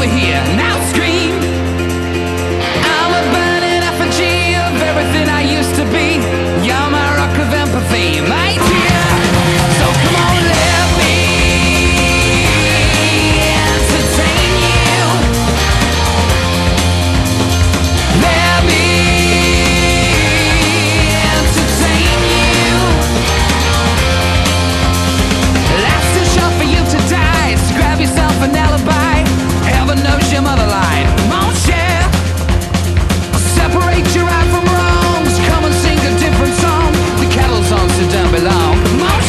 over here. Now March